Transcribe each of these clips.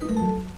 Música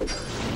you